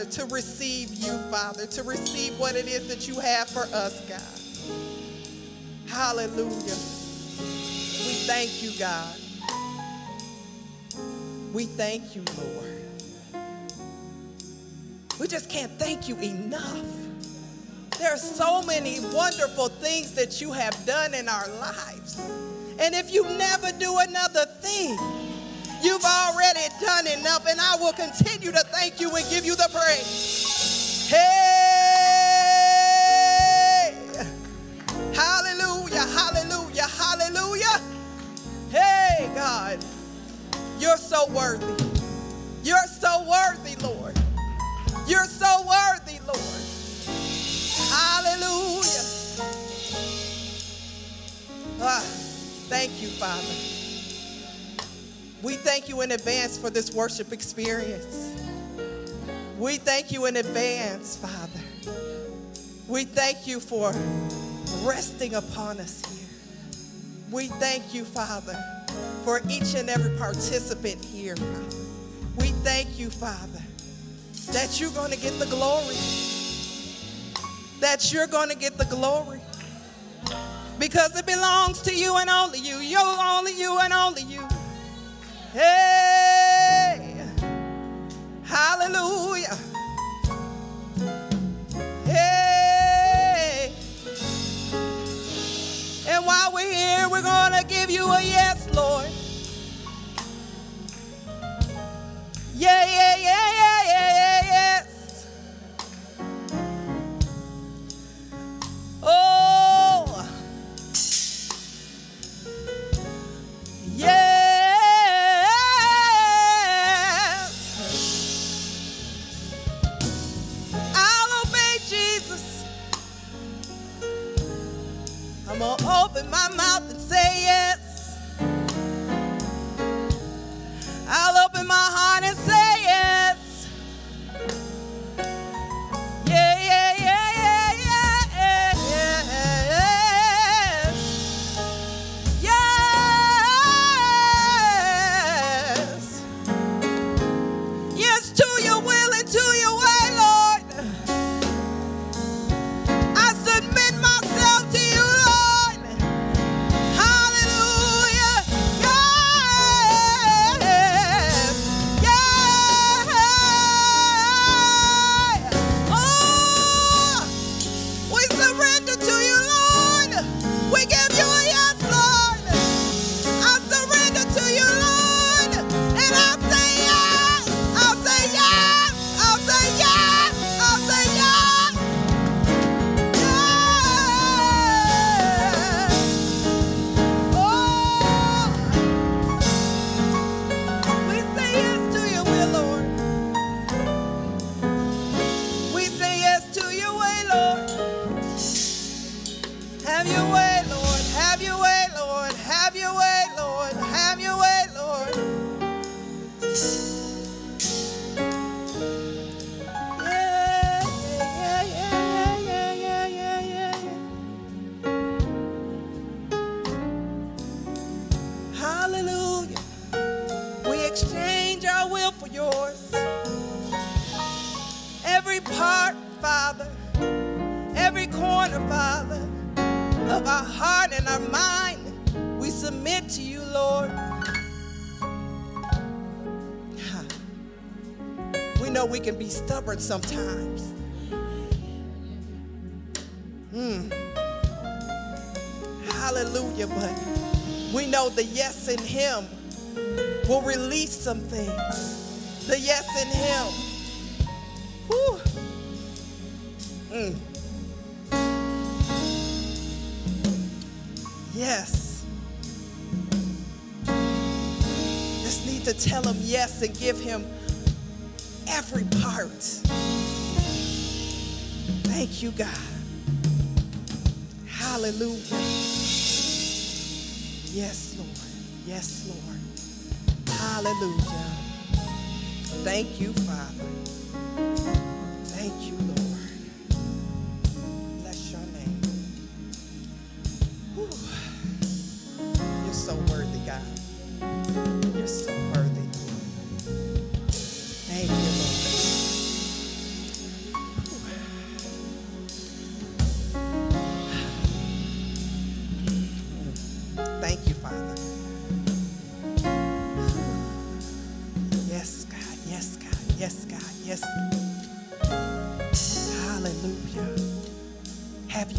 Father, to receive you, Father, to receive what it is that you have for us, God. Hallelujah. We thank you, God. We thank you, Lord. We just can't thank you enough. There are so many wonderful things that you have done in our lives. And if you never do another thing, you've already done enough. And I will continue to thank you and give you the praise. Hey! Hallelujah, hallelujah, hallelujah. Hey, God, you're so worthy. You're so worthy, Lord. You're so worthy, Lord. Hallelujah. Ah, thank you, Father. We thank you in advance for this worship experience. We thank you in advance, Father. We thank you for resting upon us here. We thank you, Father, for each and every participant here, Father. We thank you, Father, that you're going to get the glory. That you're going to get the glory. Because it belongs to you and only you. You, only you and only you. Hey, hallelujah. Hey. And while we're here, we're going to give you a yes, Lord. Yeah, yeah, yeah, yeah, yeah, yeah, open my mouth and say yes. I'll open my heart and sometimes.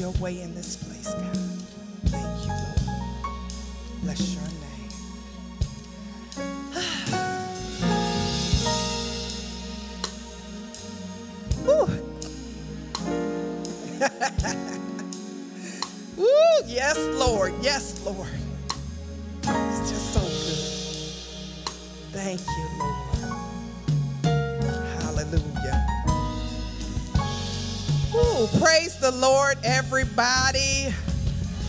Your way in this place, God. Lord, everybody.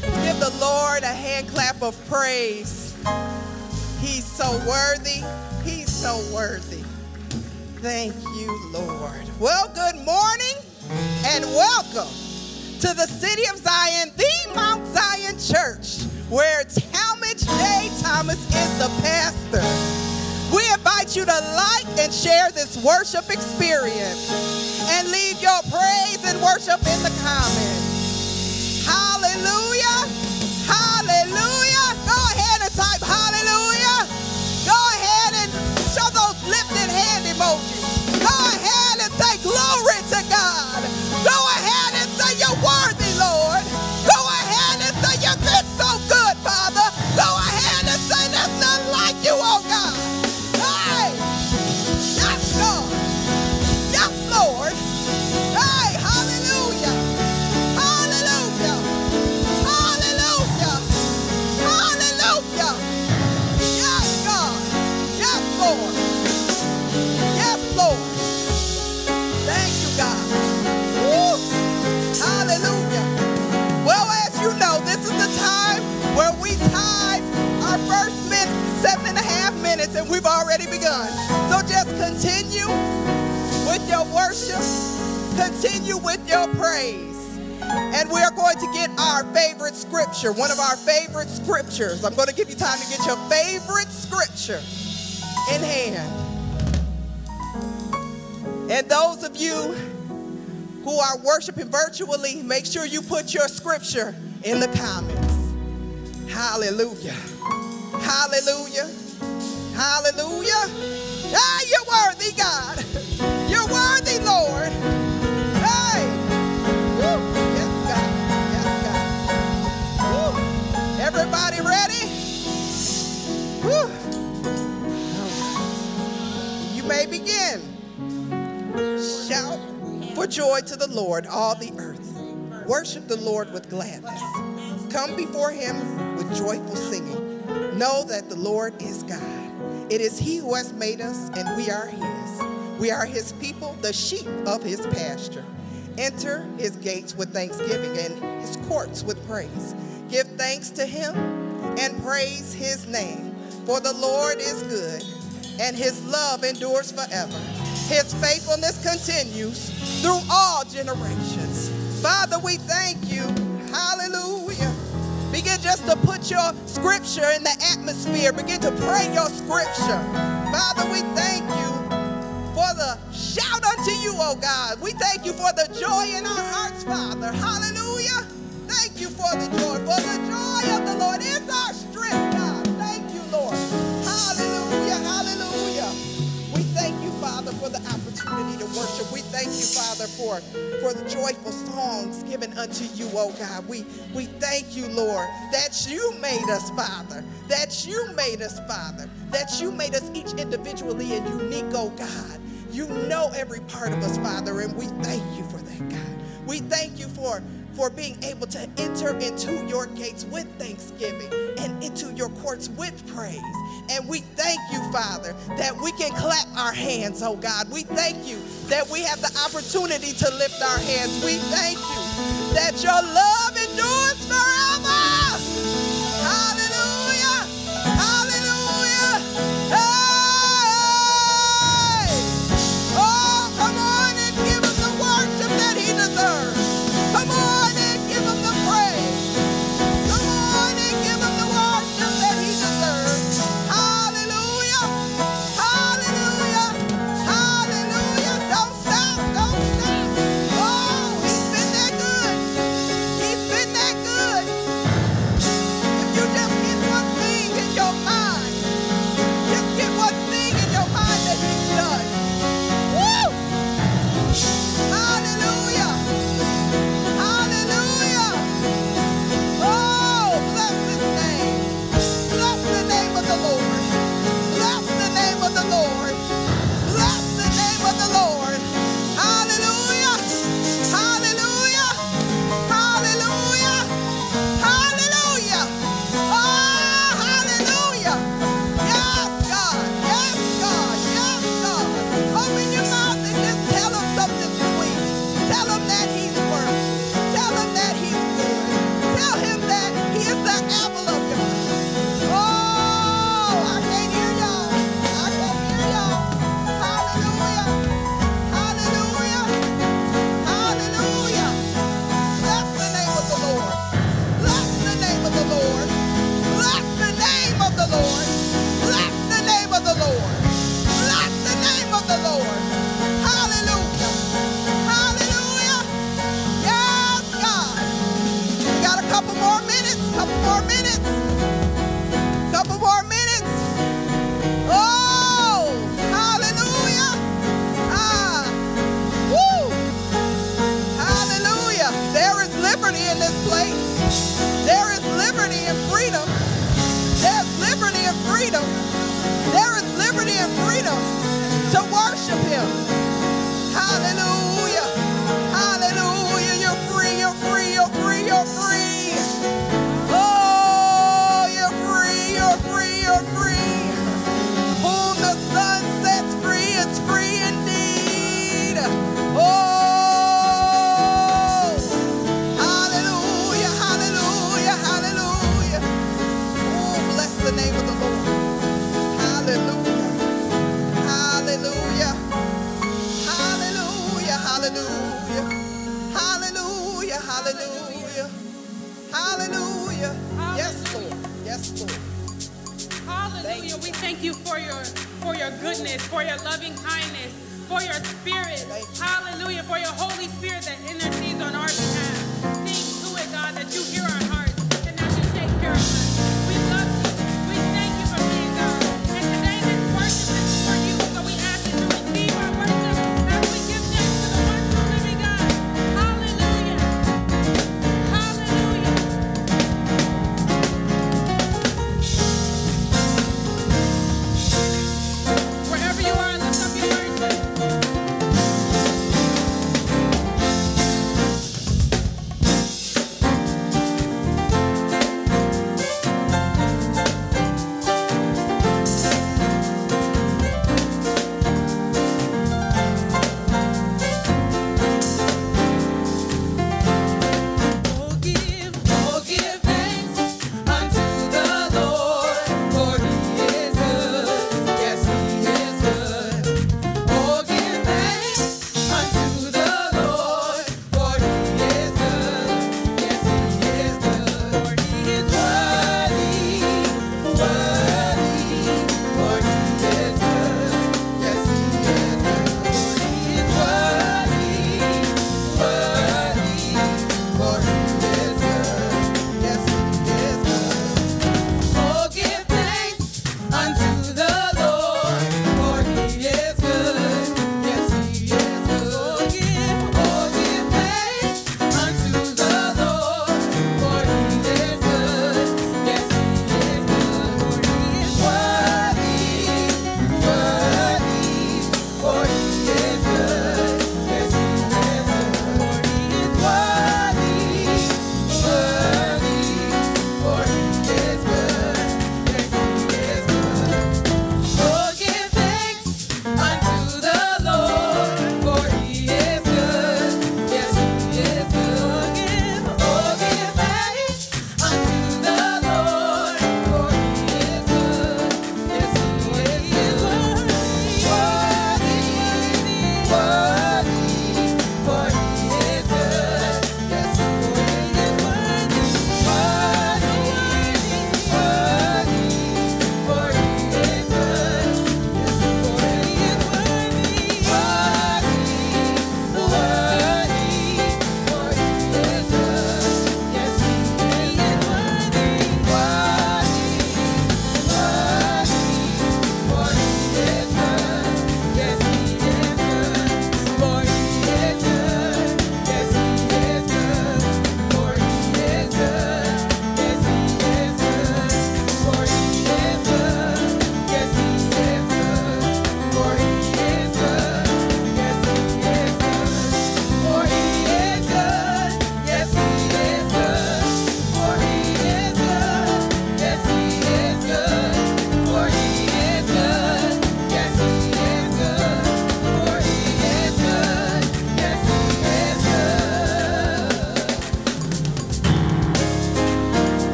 Give the Lord a hand clap of praise. He's so worthy. He's so worthy. Thank you, Lord. Well, good morning and welcome to the city of Zion, the Mount Zion Church, where Talmadge J. Thomas is the pastor. We invite you to like and share this worship experience and leave your praise and worship in the comments. Continue with your praise. And we are going to get our favorite scripture, one of our favorite scriptures. I'm going to give you time to get your favorite scripture in hand. And those of you who are worshiping virtually, make sure you put your scripture in the comments. Hallelujah. Hallelujah. Hallelujah. Ah, you're worthy, God. You're worthy, Lord. Begin. Shout for joy to the Lord, all the earth. Worship the Lord with gladness. Come before him with joyful singing. Know that the Lord is God. It is he who has made us, and we are his. We are his people, the sheep of his pasture. Enter his gates with thanksgiving and his courts with praise. Give thanks to him and praise his name. For the Lord is good, and his love endures forever. His faithfulness continues through all generations. Father, we thank you. Hallelujah. Begin just to put your scripture in the atmosphere. Begin to pray your scripture. Father, we thank you for the shout unto you, O oh God. We thank you for the joy in our hearts, Father. Hallelujah. Thank you for the joy. For the joy of the Lord is our strength, God. Thank you, Lord. Hallelujah for the opportunity to worship. We thank you, Father, for, for the joyful songs given unto you, oh God. We, we thank you, Lord, that you made us, Father, that you made us, Father, that you made us each individually and unique, oh God. You know every part of us, Father, and we thank you for that, God. We thank you for for being able to enter into your gates with thanksgiving and into your courts with praise. And we thank you, Father, that we can clap our hands, oh God. We thank you that we have the opportunity to lift our hands. We thank you that your love endures forever.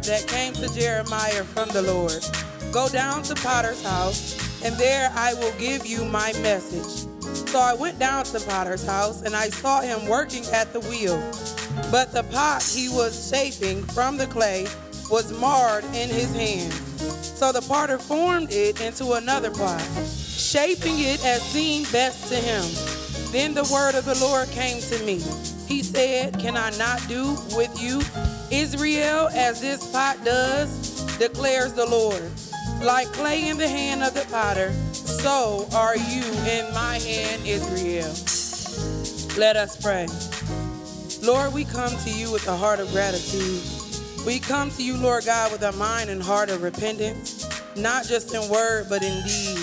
Word that came to Jeremiah from the Lord. Go down to Potter's house, and there I will give you my message. So I went down to Potter's house, and I saw him working at the wheel. But the pot he was shaping from the clay was marred in his hand. So the potter formed it into another pot, shaping it as seemed best to him. Then the word of the Lord came to me. He said, Can I not do with you, Israel, as this pot does? declares the Lord. Like clay in the hand of the potter, so are you in my hand, Israel. Let us pray. Lord, we come to you with a heart of gratitude. We come to you, Lord God, with a mind and heart of repentance, not just in word, but in deed.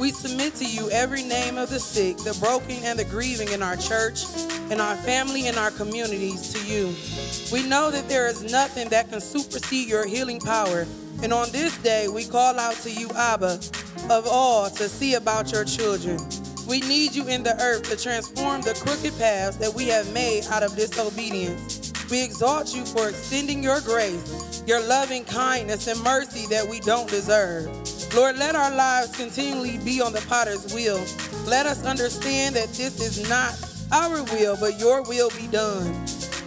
We submit to you every name of the sick, the broken, and the grieving in our church, in our family, and our communities to you. We know that there is nothing that can supersede your healing power. And on this day, we call out to you, Abba, of all, to see about your children. We need you in the earth to transform the crooked paths that we have made out of disobedience. We exalt you for extending your grace, your loving kindness, and mercy that we don't deserve. Lord, let our lives continually be on the potter's wheel. Let us understand that this is not our will, but your will be done.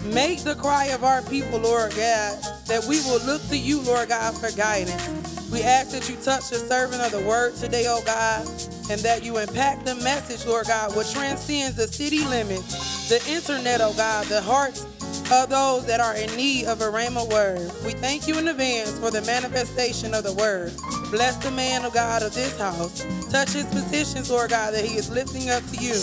Make the cry of our people, Lord God, that we will look to you, Lord God, for guidance. We ask that you touch the servant of the word today, oh God, and that you impact the message, Lord God, what transcends the city limits, the internet, oh God, the hearts of those that are in need of a rhema word. We thank you in advance for the manifestation of the word. Bless the man of God of this house. Touch his positions, Lord God, that he is lifting up to you.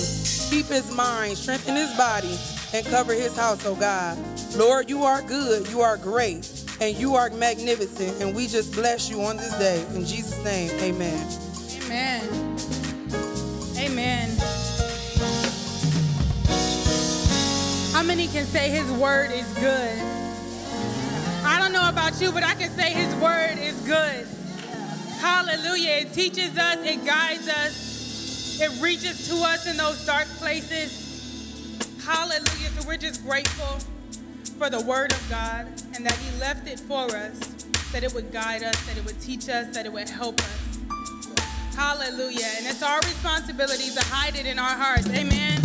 Keep his mind, strengthen his body, and cover his house, oh God. Lord, you are good, you are great, and you are magnificent, and we just bless you on this day. In Jesus' name, amen. Amen. Amen. How many can say his word is good? I don't know about you, but I can say his word is good. Hallelujah. It teaches us, it guides us, it reaches to us in those dark places. Hallelujah. So we're just grateful for the word of God and that he left it for us, that it would guide us, that it would teach us, that it would help us. Hallelujah. And it's our responsibility to hide it in our hearts. Amen.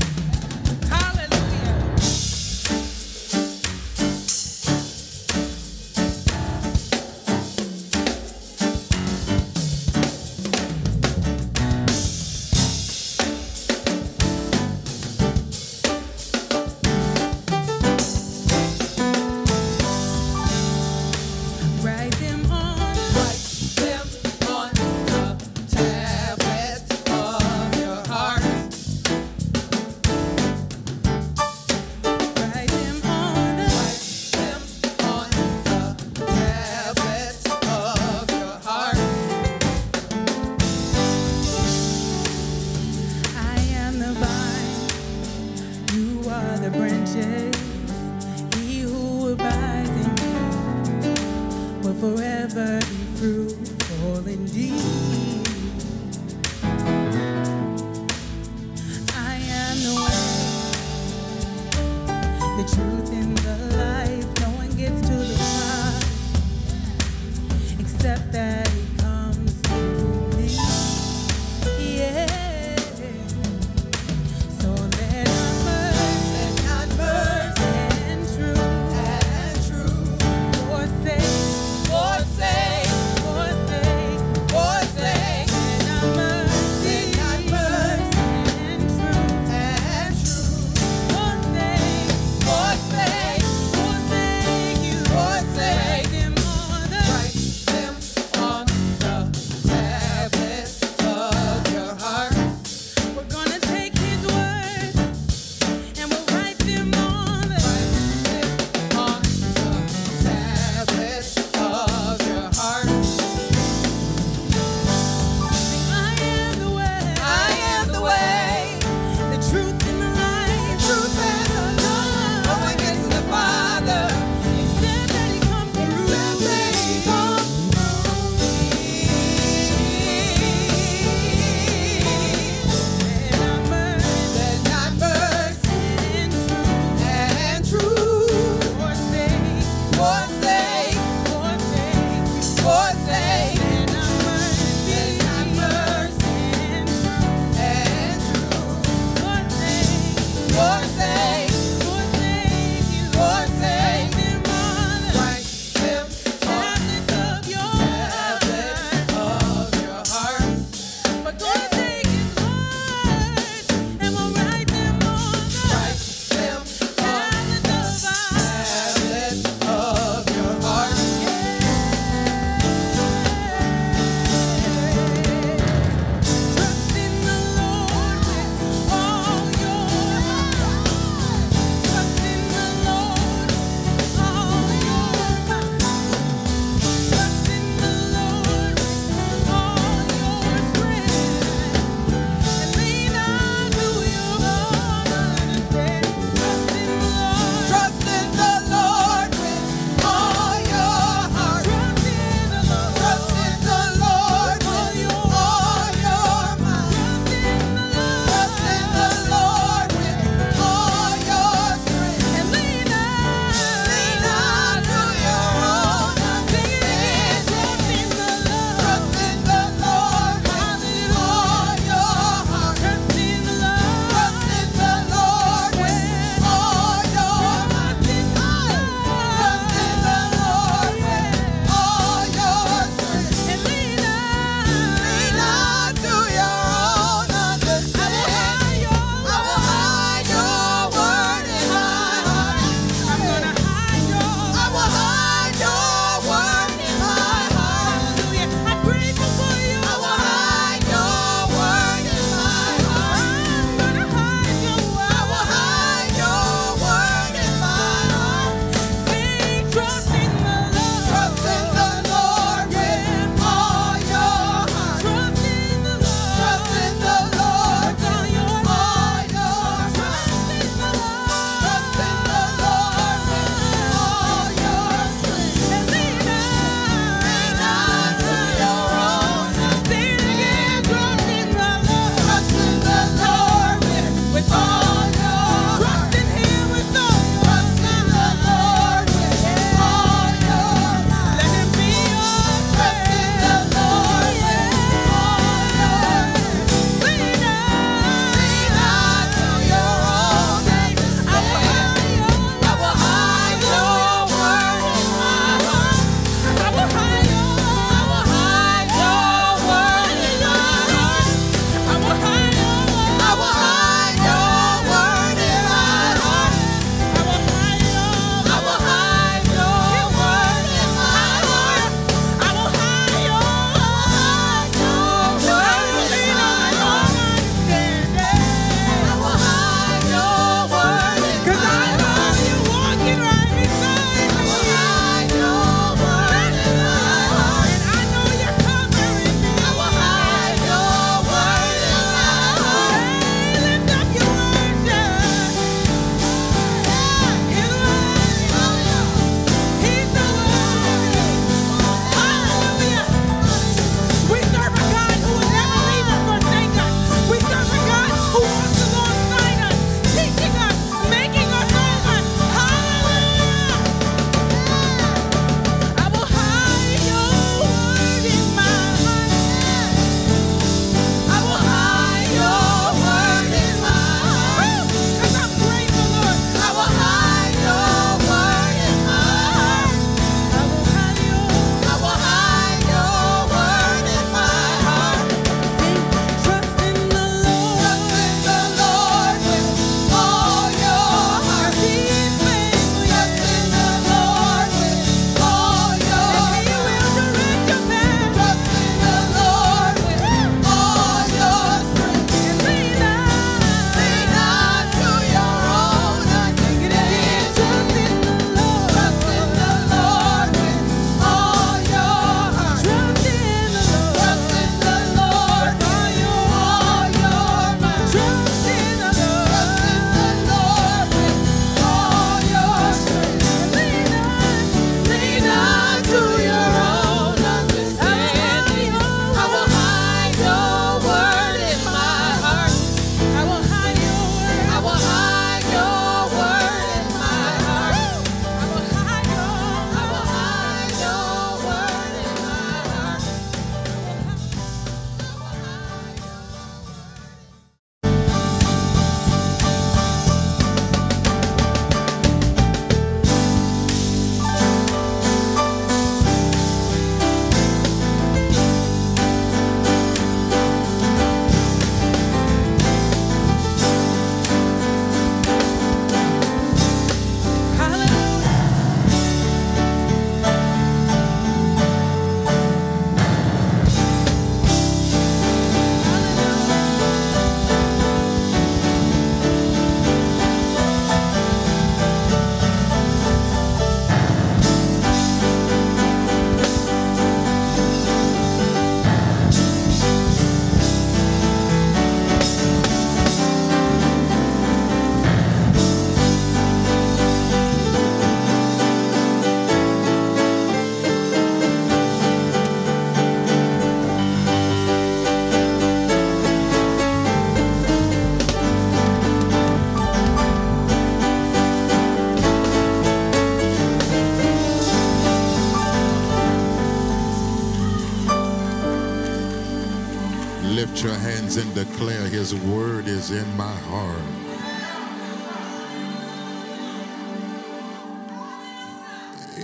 Hands and declare his word is in my heart.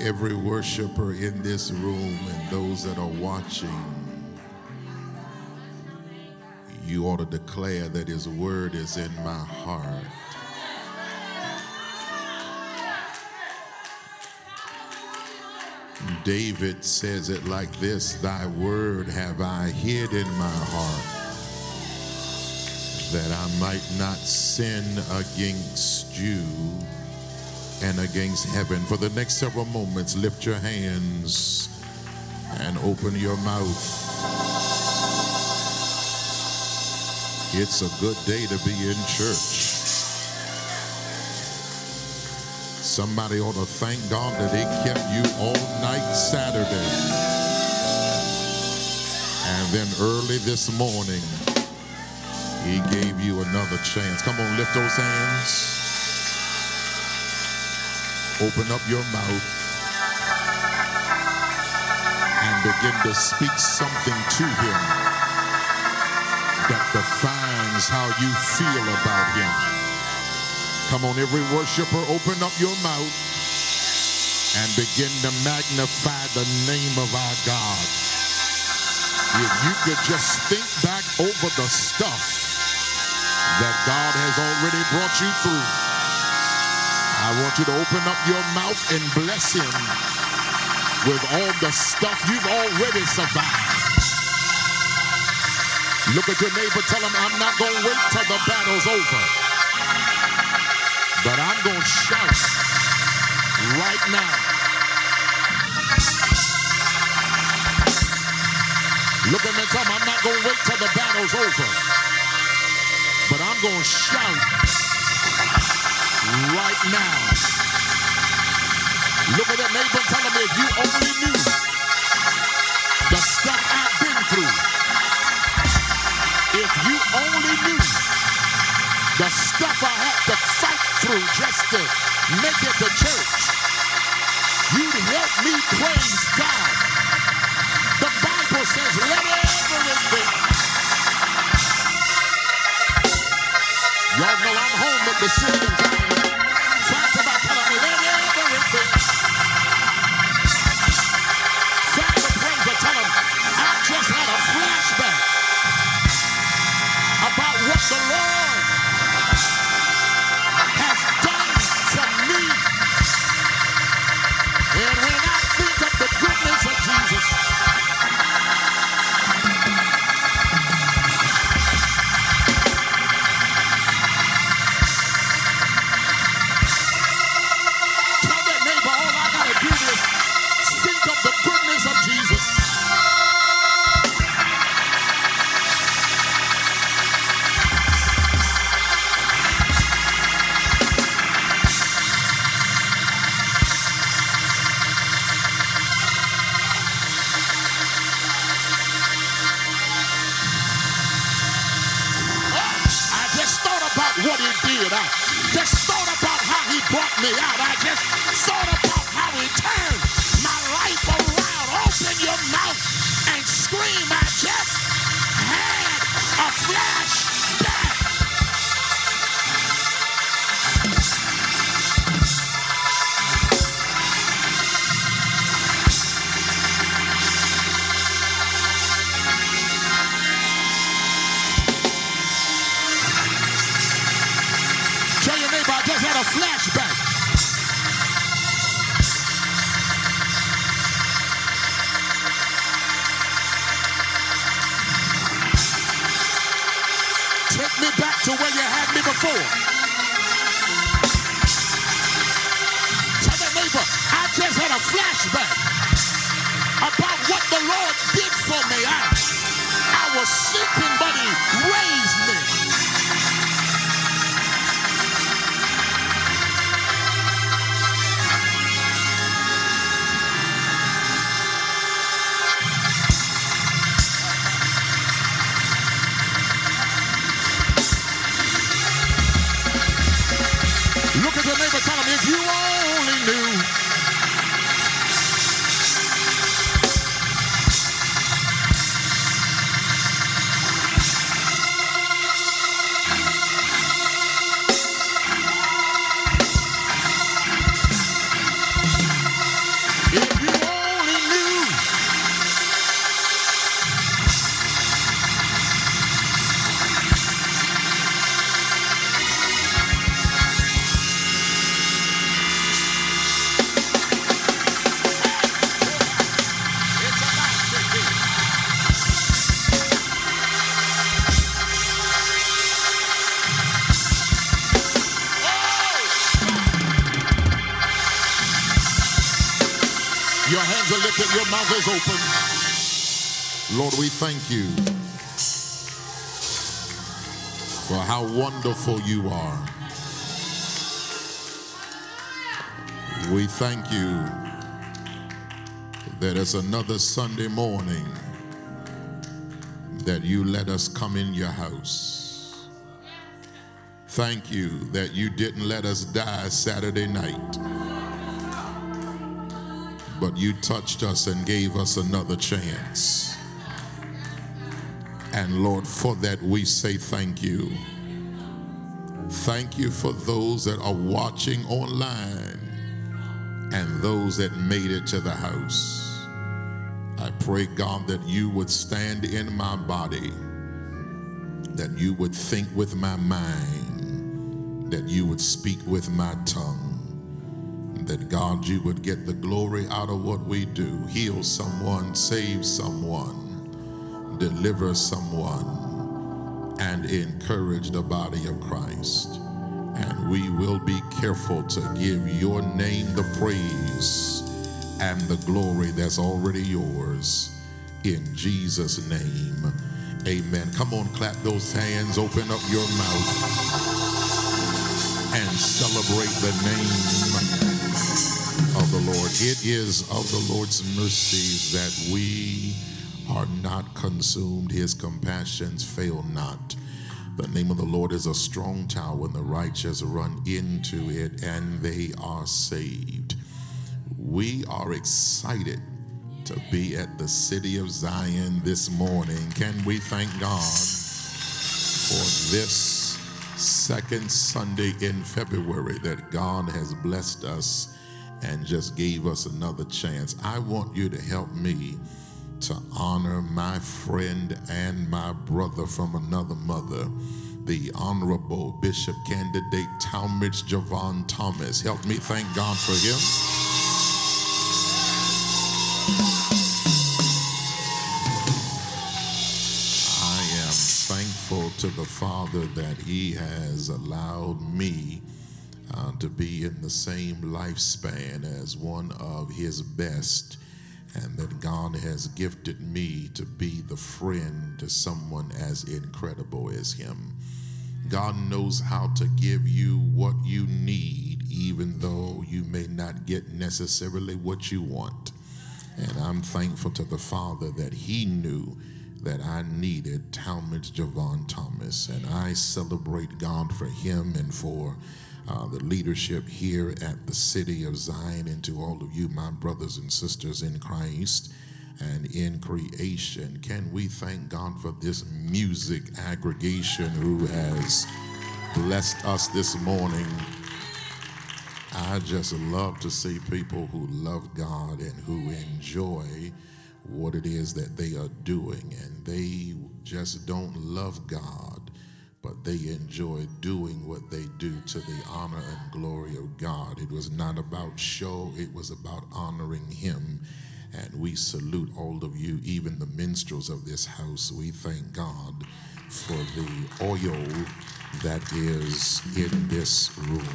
Every worshiper in this room and those that are watching, you ought to declare that his word is in my heart. David says it like this Thy word have I hid in my heart that I might not sin against you and against heaven. For the next several moments, lift your hands and open your mouth. It's a good day to be in church. Somebody ought to thank God that He kept you all night Saturday. And then early this morning, He gave you another chance. Come on, lift those hands. Open up your mouth and begin to speak something to Him that defines how you feel about Him. Come on, every worshiper, open up your mouth and begin to magnify the name of our God. If you could just think back over the stuff that God has already brought you through, I want you to open up your mouth and bless Him with all the stuff you've already survived. Look at your neighbor, tell him, I'm not going to wait till the battle's over. But I'm going to shout right now. Look at me tell me I'm not going to wait till the battle's over. Going to shout right now. Look at that neighbor and tell him if you only knew is open. Lord, we thank you for how wonderful you are. We thank you that it's another Sunday morning that you let us come in your house. Thank you that you didn't let us die Saturday night, but you touched us and gave us another chance. And Lord, for that we say thank you. Thank you for those that are watching online and those that made it to the house. I pray, God, that you would stand in my body, that you would think with my mind, that you would speak with my tongue, that God, you would get the glory out of what we do. Heal someone, save someone, deliver someone, and encourage the body of Christ. And we will be careful to give your name the praise and the glory that's already yours. In Jesus' name, amen. Come on, clap those hands, open up your mouth, celebrate the name of the Lord. It is of the Lord's mercies that we are not consumed, his compassions fail not. The name of the Lord is a strong tower, and the righteous run into it, and they are saved. We are excited to be at the city of Zion this morning. Can we thank God for this second Sunday in February that God has blessed us and just gave us another chance? I want you to help me to honor my friend and my brother from another mother, the Honorable Bishop Candidate Talmadge Javon Thomas. Help me thank God for him. To the Father that He has allowed me uh, to be in the same lifespan as one of His best, and that God has gifted me to be the friend to someone as incredible as Him. God knows how to give you what you need, even though you may not get necessarily what you want. And I'm thankful to the Father that He knew that I needed Talmadge Javon Thomas. And I celebrate God for him and for uh, the leadership here at the city of Zion, and to all of you, my brothers and sisters in Christ and in creation. Can we thank God for this music aggregation who has blessed us this morning? I just love to see people who love God and who enjoy what it is that they are doing. And they just don't love God, but they enjoy doing what they do to the honor and glory of God. It was not about show, it was about honoring Him. And we salute all of you, even the minstrels of this house. We thank God for the oil that is in this room.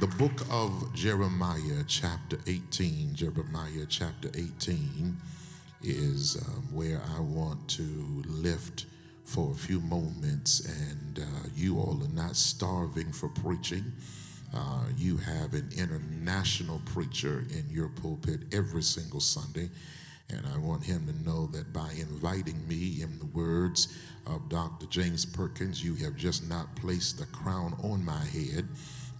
The book of Jeremiah, chapter 18, Jeremiah chapter 18 is um, where I want to lift for a few moments. And uh, you all are not starving for preaching. Uh, you have an international preacher in your pulpit every single Sunday. And I want him to know that by inviting me, in the words of Dr. James Perkins, you have just not placed the crown on my head.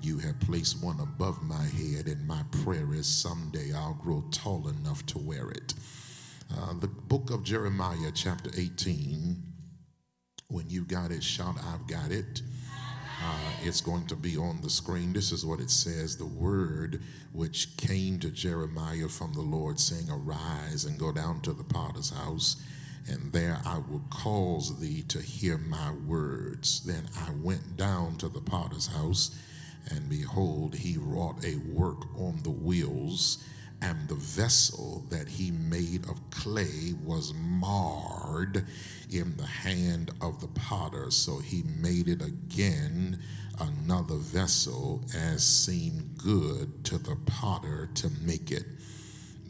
You have placed one above my head, and my prayer is someday I'll grow tall enough to wear it. Uh, the book of Jeremiah, chapter 18. When you got it, shout, I've got it. Uh, it's going to be on the screen. This is what it says the word which came to Jeremiah from the Lord, saying, Arise and go down to the potter's house, and there I will cause thee to hear my words. Then I went down to the potter's house, and behold, he wrought a work on the wheels and the vessel that he made of clay was marred in the hand of the potter. So he made it again another vessel as seemed good to the potter to make it.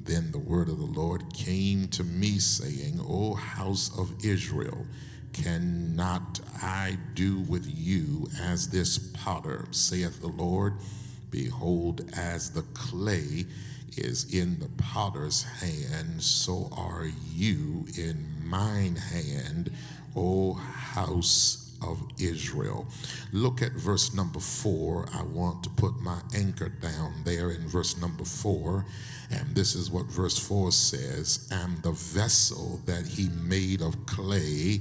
Then the word of the Lord came to me, saying, O house of Israel, cannot I do with you as this potter, saith the Lord? Behold, as the clay is in the potter's hand, so are you in mine hand, O house of Israel. Look at verse number four. I want to put my anchor down there in verse number four. And this is what verse 4 says And the vessel that he made of clay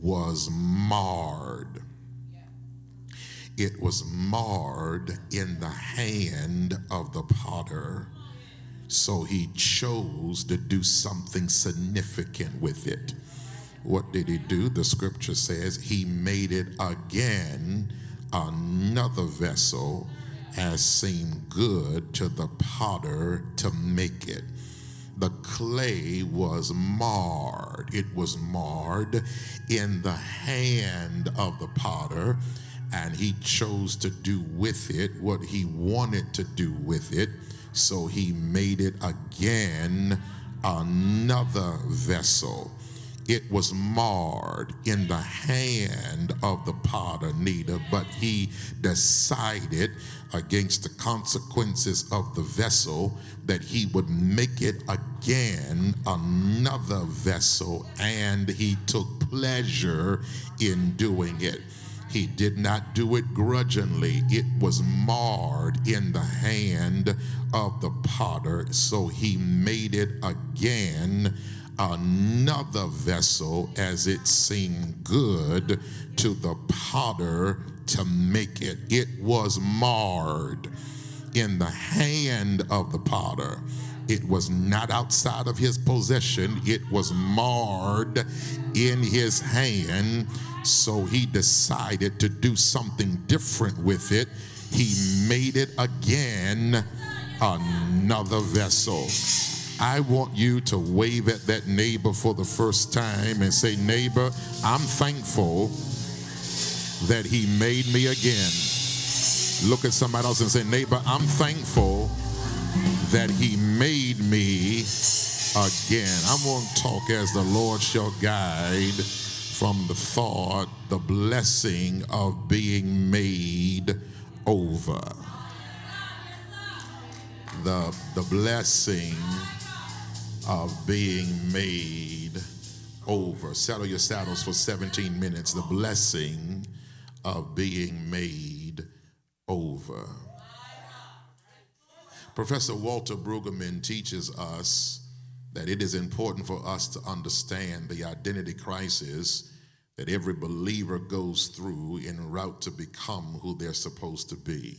was marred. It was marred in the hand of the potter. So he chose to do something significant with it. What did he do? The scripture says he made it again another vessel as seemed good to the potter to make it. The clay was marred. It was marred in the hand of the potter, and he chose to do with it what he wanted to do with it. So he made it again another vessel it was marred in the hand of the potter, Nita, but he decided against the consequences of the vessel that he would make it again another vessel, and he took pleasure in doing it. He did not do it grudgingly. It was marred in the hand of the potter, so he made it again another vessel as it seemed good to the potter to make it. It was marred in the hand of the potter. It was not outside of his possession, it was marred in his hand. So he decided to do something different with it. He made it again another vessel. I want you to wave at that neighbor for the first time and say, Neighbor, I'm thankful that he made me again. Look at somebody else and say, Neighbor, I'm thankful that he made me again. I'm going to talk as the Lord shall guide from the thought, the blessing of being made over. The, the blessing of being made over. Settle your saddles for 17 minutes. The blessing of being made over. Professor Walter Brueggemann teaches us that it is important for us to understand the identity crisis that every believer goes through en route to become who they're supposed to be.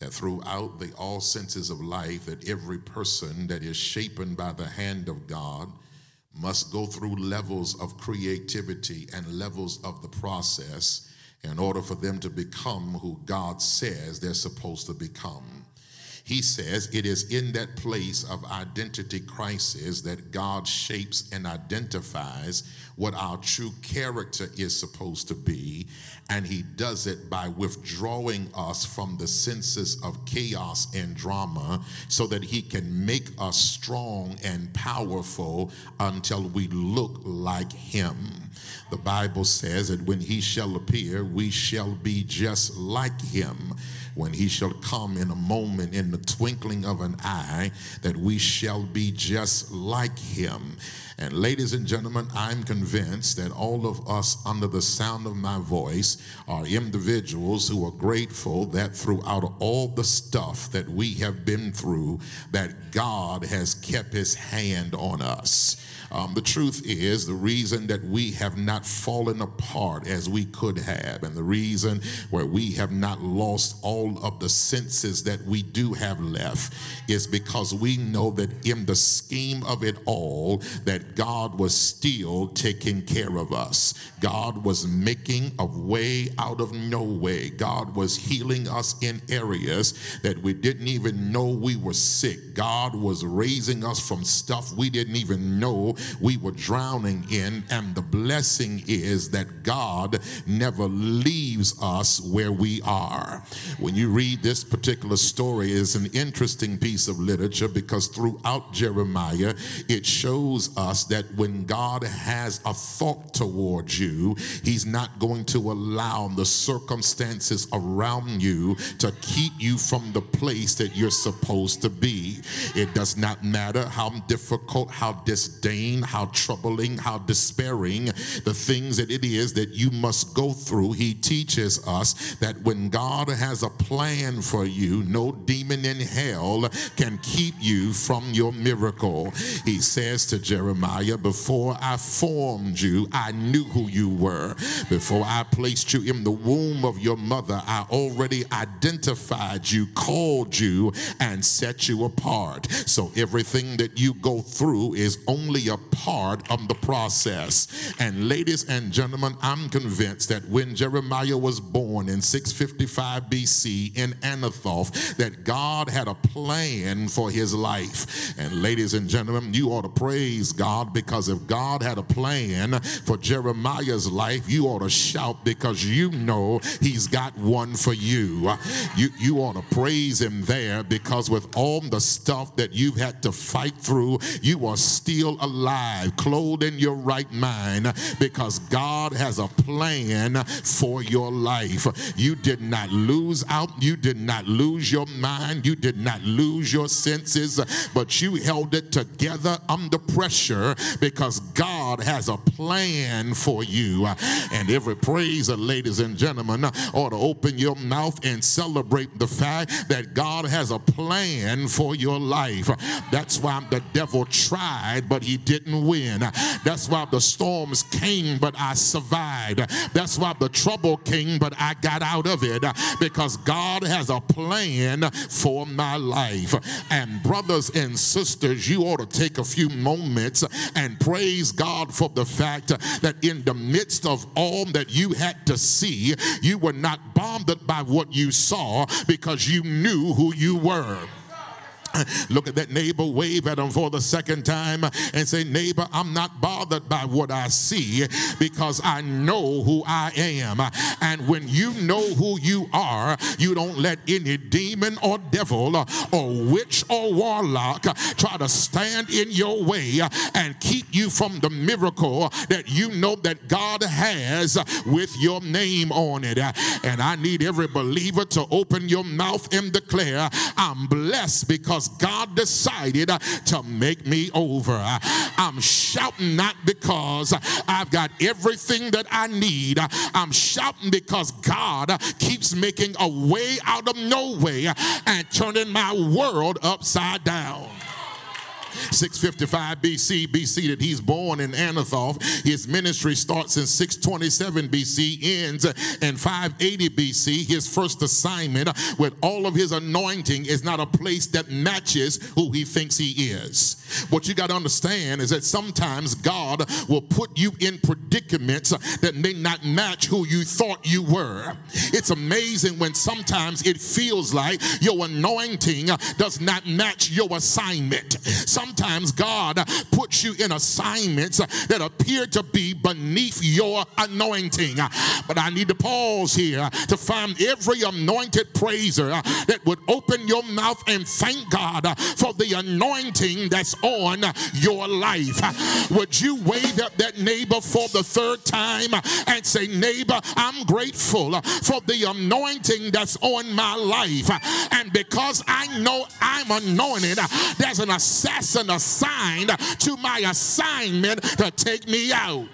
That throughout the all senses of life that every person that is shapen by the hand of god must go through levels of creativity and levels of the process in order for them to become who god says they're supposed to become he says it is in that place of identity crisis that God shapes and identifies what our true character is supposed to be. And he does it by withdrawing us from the senses of chaos and drama so that he can make us strong and powerful until we look like him. The Bible says that when he shall appear, we shall be just like him when he shall come in a moment, in the twinkling of an eye, that we shall be just like him. And ladies and gentlemen, I'm convinced that all of us under the sound of my voice are individuals who are grateful that throughout all the stuff that we have been through, that God has kept his hand on us. Um, the truth is, the reason that we have not fallen apart as we could have, and the reason where we have not lost all of the senses that we do have left, is because we know that in the scheme of it all, that God was still taking care of us. God was making a way out of no way. God was healing us in areas that we didn't even know we were sick. God was raising us from stuff we didn't even know we were drowning in. And the blessing is that God never leaves us where we are. When you read this particular story, it's an interesting piece of literature because throughout Jeremiah, it shows us that when God has a thought towards you, He's not going to allow the circumstances around you to keep you from the place that you're supposed to be. It does not matter how difficult, how disdain, how troubling, how despairing the things that it is that you must go through. He teaches us that when God has a plan for you, no demon in hell can keep you from your miracle. He says to Jeremiah, Before I formed you, I knew who you were. Before I placed you in the womb of your mother, I already identified you, called you, and set you apart. So everything that you go through is only a part of the process. And ladies and gentlemen, I'm convinced that when Jeremiah was born in 655 BC in Anathoth, that God had a plan for his life. And ladies and gentlemen, you ought to praise God because if God had a plan for Jeremiah's life, you ought to shout because you know he's got one for you. You, you ought to praise him there because with all the stuff that you've had to fight through, you are still alive, clothed in your right mind because God has a plan for your life. You did not lose out, you did not lose your mind, you did not lose your senses, but you held it together under pressure because God has a plan for you. And every praiser, ladies and gentlemen, ought to open your mouth and celebrate the fact that God has a plan for your life. That's why the devil tried, but he didn't win. That's why the storms came, but I survived. That's why the trouble came, but I got out of it because God has a plan for my life. And brothers and sisters, you ought to take a few moments and praise God for the fact that in the midst of all that you had to see, you were not bothered by what you saw because you knew who you were. Look at that neighbor, wave at him for the second time, and say, Neighbor, I'm not bothered by what I see because I know who I am. And when you know who you are, you don't let any demon or devil or witch or warlock try to stand in your way and keep you from the miracle that you know that God has with your name on it. And I need every believer to open your mouth and declare, I'm blessed because God decided uh, to make me over. Uh, I'm shouting not because I've got everything that I need. Uh, I'm shouting because God keeps making a way out of no way and turning my world upside down. 655 BC, BC that He's born in Anathoth. His ministry starts in 627 BC, ends in 580 BC. His first assignment with all of his anointing is not a place that matches who he thinks he is. What you got to understand is that sometimes God will put you in predicaments that may not match who you thought you were. It's amazing when sometimes it feels like your anointing does not match your assignment. Sometimes God puts you in assignments that appear to be beneath your anointing. But I need to pause here to find every anointed praiser that would open your mouth and thank God for the anointing that's on your life. Would you wave at that neighbor for the third time and say, Neighbor, I'm grateful for the anointing that's on my life. And because I know I'm anointed, there's an assassin assigned to my assignment to take me out.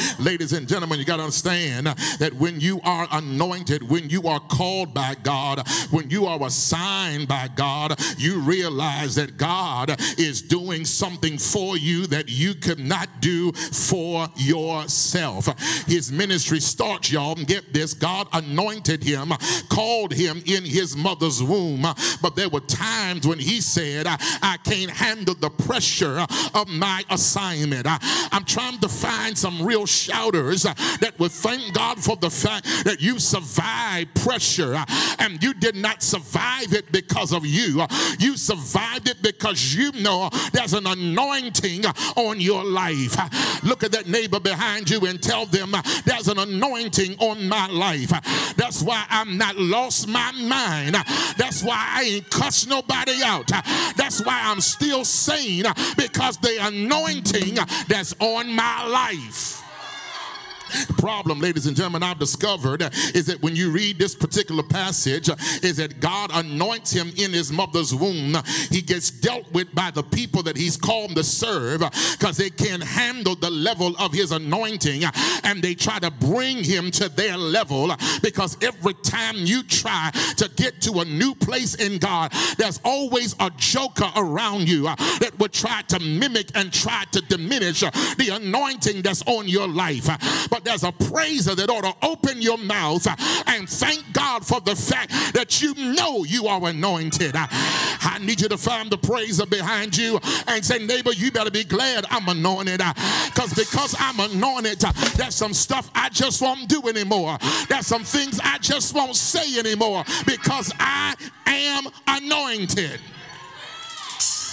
Ladies and gentlemen, you got to understand that when you are anointed, when you are called by God, when you are assigned by God, you realize that God is doing something for you that you could not do for yourself. His ministry starts, y'all, get this God anointed him, called him in his mother's womb, but there were times when he said, I can't handle the pressure of my assignment. I'm trying to find some real still shouters uh, that would thank God for the fact that you survived pressure uh, and you did not survive it because of you. Uh, You survived it because you know there's an anointing on your life. Uh, look at that neighbor behind you and tell them uh, there's an anointing on my life. Uh, that's why I'm not lost my mind. That's why I ain't cussed nobody out. That's why I'm still sane because the anointing that's on my life. The problem, ladies and gentlemen, I've discovered is that when you read this particular passage, is that God anoints him in his mother's womb. He gets dealt with by the people that he's called to serve because they can't handle the level of his anointing and they try to bring him to their level because every time you try to get to a new place in God, there's always a joker around you that would try to mimic and try to diminish the anointing that's on your life. Uh, There's a praiser that ought to open your mouth and thank God for the fact that you know you are anointed. I need you to find the praiser behind you and say, neighbor, you better be glad I'm anointed. Because because I'm anointed, there's some stuff I just won't do anymore. There's some things I just won't say anymore because I am anointed.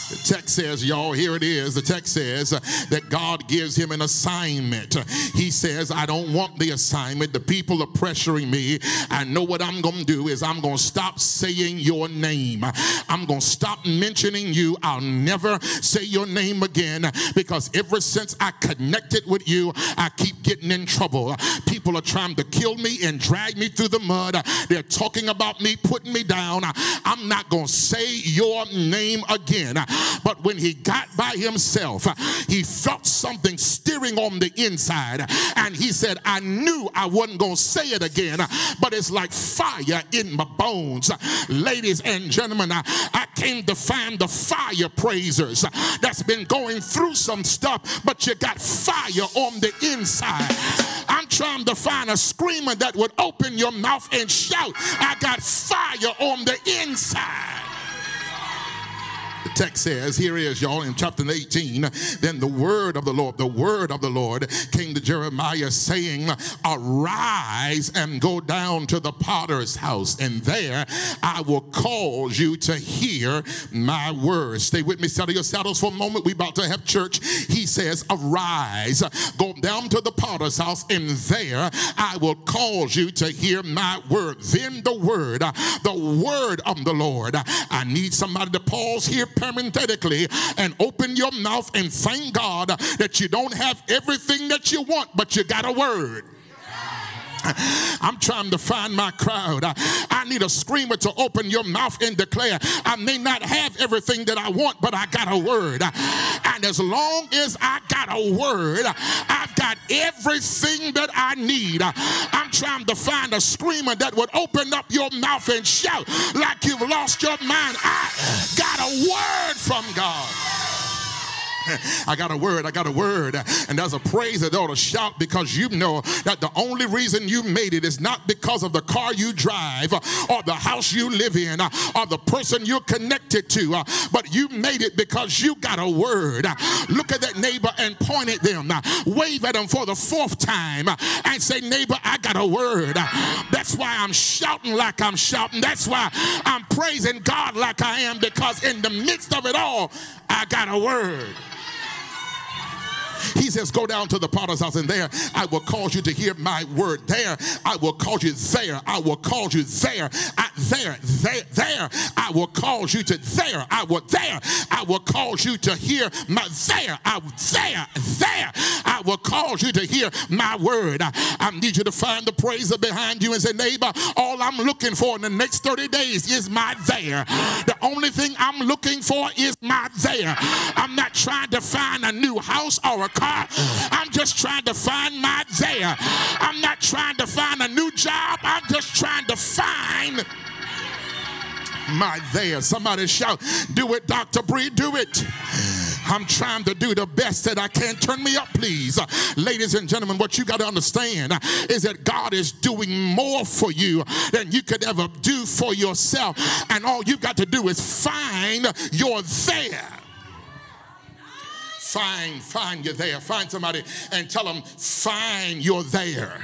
The text says, y'all, here it is. The text says that God gives him an assignment. He says, I don't want the assignment. The people are pressuring me. I know what I'm going to do is I'm going to stop saying your name. I'm going to stop mentioning you. I'll never say your name again because ever since I connected with you, I keep getting in trouble. People are trying to kill me and drag me through the mud. They're talking about me, putting me down. I'm not going to say your name again. But when he got by himself, he felt something stirring on the inside. And he said, I knew I wasn't going to say it again, but it's like fire in my bones. Ladies and gentlemen, I, I came to find the fire praisers that's been going through some stuff, but you got fire on the inside. I'm trying to find a screamer that would open your mouth and shout, I got fire on the inside. Text says, here is, y'all, in chapter 18, then the word of the Lord, the word of the Lord came to Jeremiah saying, Arise and go down to the potter's house, and there I will cause you to hear my words. Stay with me, settle your saddles for a moment. We about to have church. He says, Arise, go down to the potter's house, and there I will cause you to hear my word. Then the word, the word of the Lord. I need somebody to pause here parenthetically and open your mouth and thank God that you don't have everything that you want, but you got a word. I'm trying to find my crowd. I, need a screamer to open your mouth and declare, I may not have everything that I want, but I got a word. And as long as I got a word, I've got everything that I need. I'm trying to find a screamer that would open up your mouth and shout like you've lost your mind. I got a word from God. I got a word, I got a word. And there's a praise that ought to shout because you know that the only reason you made it is not because of the car you drive or the house you live in or the person you're connected to, but you made it because you got a word. Look at that neighbor and point at them. Wave at them for the fourth time and say, Neighbor, I got a word. That's why I'm shouting like I'm shouting. That's why I'm praising God like I am because in the midst of it all, I got a word. He says, Go down to the potter's house, and there I will cause you to hear my word. There I will cause you. There I will cause you. There, I, there, there, there I will cause you to. There I will. There I will cause you to hear my. There I. There, there I will cause you to hear my word. I, I need you to find the praiser behind you and say, neighbor, all I'm looking for in the next 30 days is my there. The only thing I'm looking for is my there. I'm not trying to find a new house or a car. I'm just trying to find my there. I'm not trying to find a new job. I'm just trying to find my there. Somebody shout, do it, Dr. Bree, do it. I'm trying to do the best that I can. Turn me up, please. Ladies and gentlemen, what you got to understand is that God is doing more for you than you could ever do for yourself. And all you've got to do is find your there. Find, find you there. Find somebody and tell them, find you're there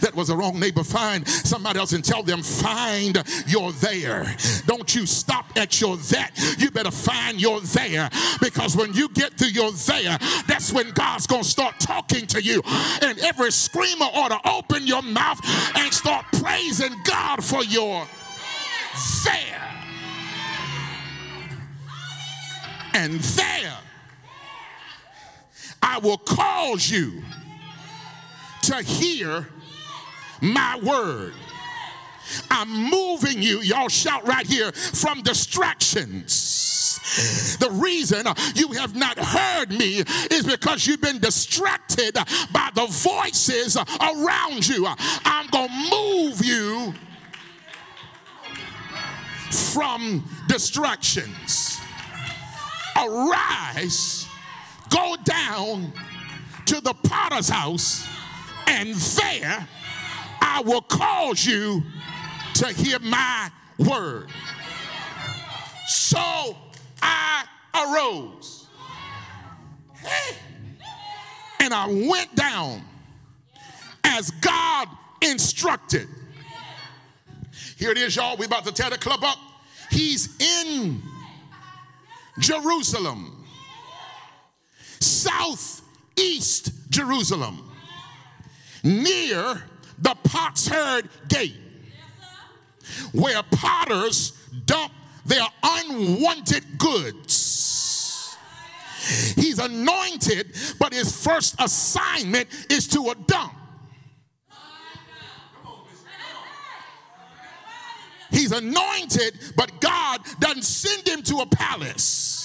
that was a wrong neighbor. Find somebody else and tell them, find you're there. Don't you stop at your that. You better find your there because when you get to your there, that's when God's going to start talking to you. And every screamer ought to open your mouth and start praising God for your there. And there, I will cause you to hear my word. I'm moving you, y'all shout right here, from distractions. The reason you have not heard me is because you've been distracted by the voices around you. I'm going to move you from distractions. Arise, go down to the potter's house, and there I will cause you to hear my word. So I arose. Hey. And I went down as God instructed. Here it is, y'all. We're about to tear the club up. He's in Jerusalem, southeast Jerusalem, near the potsherd gate, where potters dump their unwanted goods. He's anointed, but his first assignment is to a dump. He's anointed, but God doesn't send him to a palace.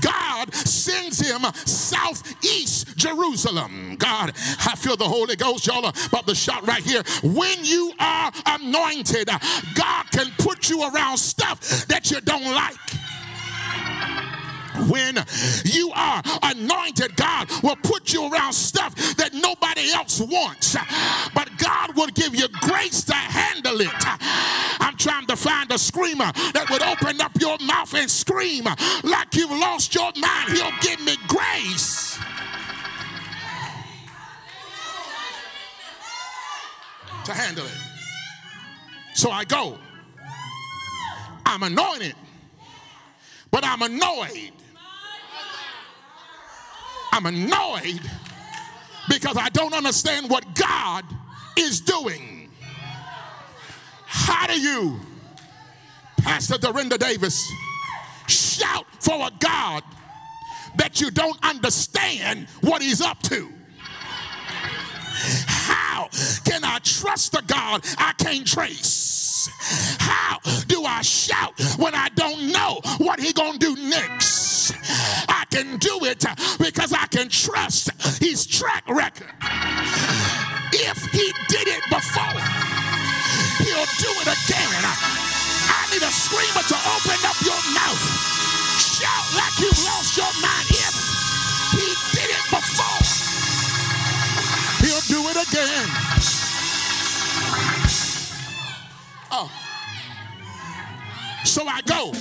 God sends him southeast Jerusalem. God, I feel the Holy Ghost, y'all are about to shout right here. When you are anointed, God can put you around stuff that you don't like when you are anointed, God will put you around stuff that nobody else wants. But God will give you grace to handle it. I'm trying to find a screamer that would open up your mouth and scream like you've lost your mind. He'll give me grace. To handle it. So I go. I'm anointed, but I'm annoyed I'm annoyed because I don't understand what God is doing. How do you, Pastor Dorinda Davis, shout for a God that you don't understand what he's up to? How can I trust a God I can't trace? How do I shout when I don't know what he gonna do next? I can do it because I can trust his track record. If he did it before, he'll do it again. I need a screamer to open up your mouth. Shout like you lost your mind. If he did it before, he'll do it again. Oh. So I go.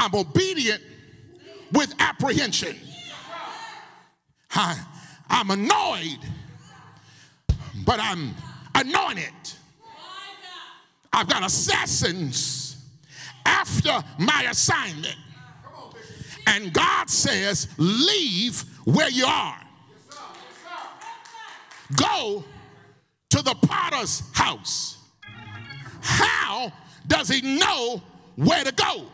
I'm obedient with apprehension. I, I'm annoyed, but I'm anointed. I've got assassins after my assignment. And God says, leave where you are. Go to the potter's house. How does he know where to go?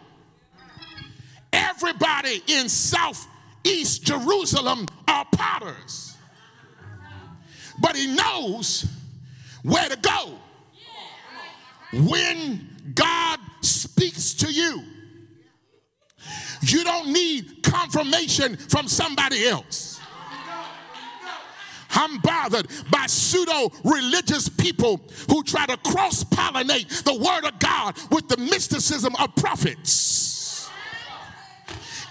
Everybody in southeast Jerusalem are potters. But he knows where to go. When God speaks to you, you don't need confirmation from somebody else. I'm bothered by pseudo religious people who try to cross pollinate the word of God with the mysticism of prophets.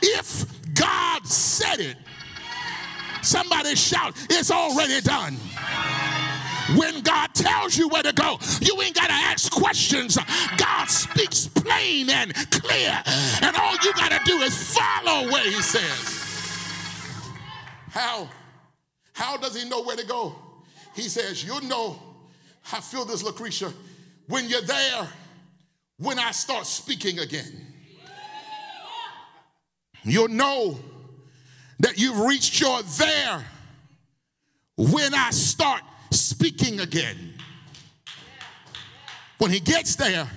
If God said it, somebody shout, it's already done. When God tells you where to go, you ain't got to ask questions. God speaks plain and clear. And all you got to do is follow where he says. How? How does he know where to go? He says, You'll know. I feel this, Lucretia. When you're there, when I start speaking again, you'll know that you've reached your there when I start speaking again. When he gets there,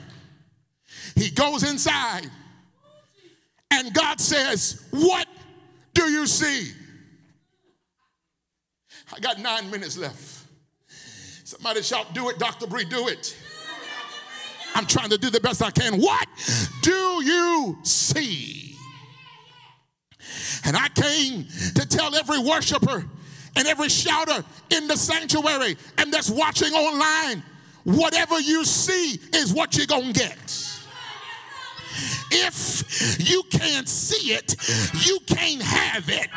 he goes inside and God says, What do you see? I got nine minutes left. Somebody shout, Do it, Dr. Bree, do it. I'm trying to do the best I can. What do you see? And I came to tell every worshiper and every shouter in the sanctuary and that's watching online whatever you see is what you're going to get. If you can't see it, you can't have it.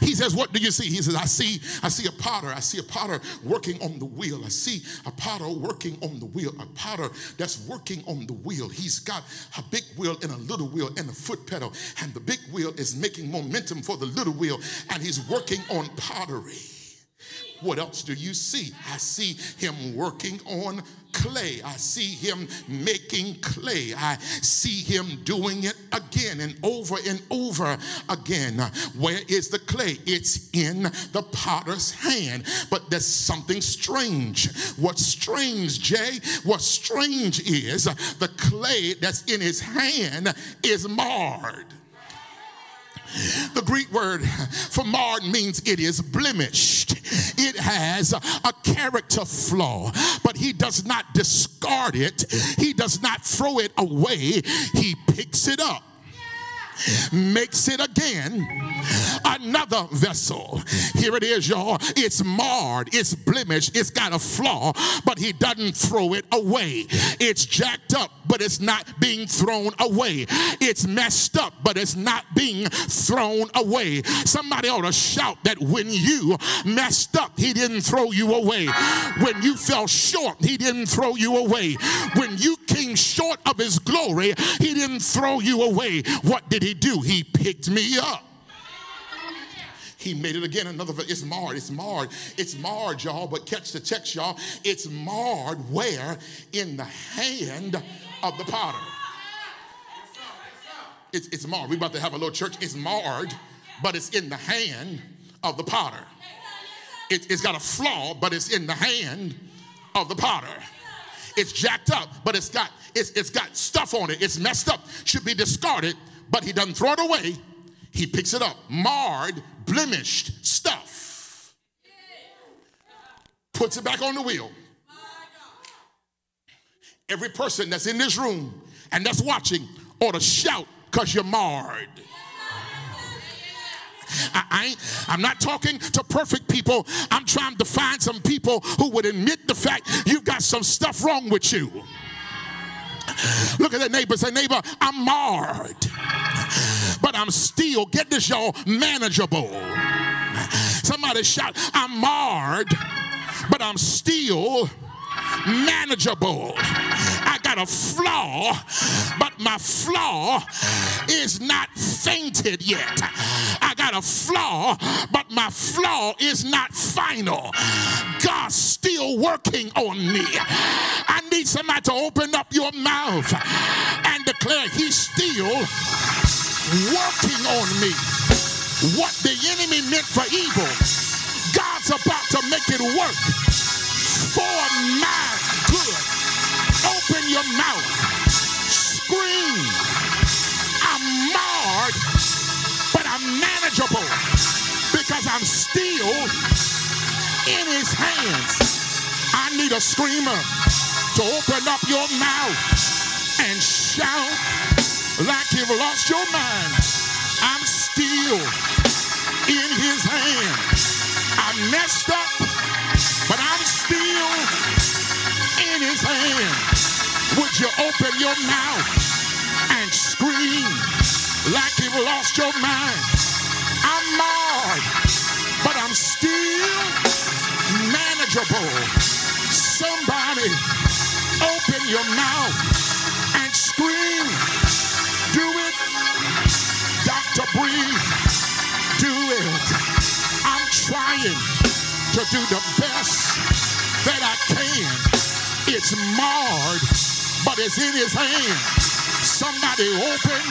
He says, What do you see? He says, I see, I see a potter. I see a potter working on the wheel. I see a potter working on the wheel. A potter that's working on the wheel. He's got a big wheel and a little wheel and a foot pedal. And the big wheel is making momentum for the little wheel. And he's working on pottery. What else do you see? I see him working on clay. I see him making clay. I see him doing it again and over and over again. Where is the clay? It's in the potter's hand. But there's something strange. What's strange, Jay? What's strange is the clay that's in his hand is marred. The Greek word for marred means it is blemished. It has a character flaw, but he does not discard it. He does not throw it away. He picks it up makes it again another vessel. Here it is, y'all. It's marred, it's blemished, it's got a flaw, but he doesn't throw it away. It's jacked up, but it's not being thrown away. It's messed up, but it's not being thrown away. Somebody ought to shout that when you messed up, he didn't throw you away. When you fell short, he didn't throw you away. When you came short of his glory, he didn't throw you away. What did he do? He picked me up. He made it again. Another, it's marred. It's marred. It's marred, y'all. But catch the text, y'all. It's marred where? In the hand of the potter. It's, it's marred. We're about to have a little church. It's marred, but it's in the hand of the potter. It, it's got a flaw, but it's in the hand of the potter. It's jacked up, but it's got it's, it's got stuff on it. It's messed up. Should be discarded, but he doesn't throw it away. He picks it up. Marred, blemished stuff. Puts it back on the wheel. Every person that's in this room and that's watching ought to shout because you're marred. I, I I'm not talking to perfect people. I'm trying to find some people who would admit the fact you've got some stuff wrong with you. Look at that neighbor. Say, neighbor, I'm marred, but I'm still, get this, y'all, manageable. Somebody shout, I'm marred, but I'm still manageable. A flaw, but my flaw is not fainted yet. I got a flaw, but my flaw is not final. God's still working on me. I need somebody to open up your mouth and declare He's still working on me. What the enemy meant for evil, God's about to make it work for my good. Your mouth. Scream. I'm marred, but I'm manageable because I'm still in his hands. I need a screamer to open up your mouth and shout like you've lost your mind. I'm still in his hands. I messed up, but I'm still in his hand. Would you open your mouth and scream like you've lost your mind? I'm marred, but I'm still manageable. Somebody open your mouth and scream. Do it, Dr. Bree. Do it. I'm trying to do the best that I can. It's marred but it's in his hand. Somebody open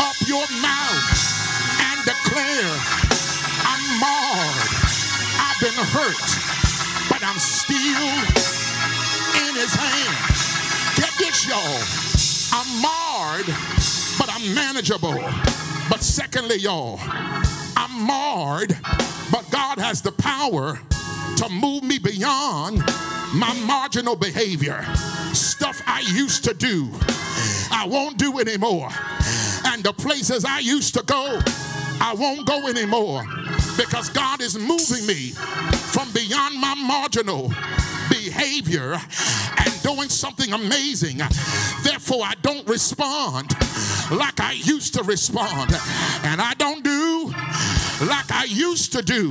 up your mouth and declare, I'm marred. I've been hurt, but I'm still in his hand. Get this, y'all. I'm marred, but I'm manageable. But secondly, y'all, I'm marred, but God has the power to move me beyond my marginal behavior. Stuff I used to do, I won't do anymore. And the places I used to go, I won't go anymore because God is moving me from beyond my marginal behavior and doing something amazing. Therefore, I don't respond like I used to respond. And I don't do like I used to do.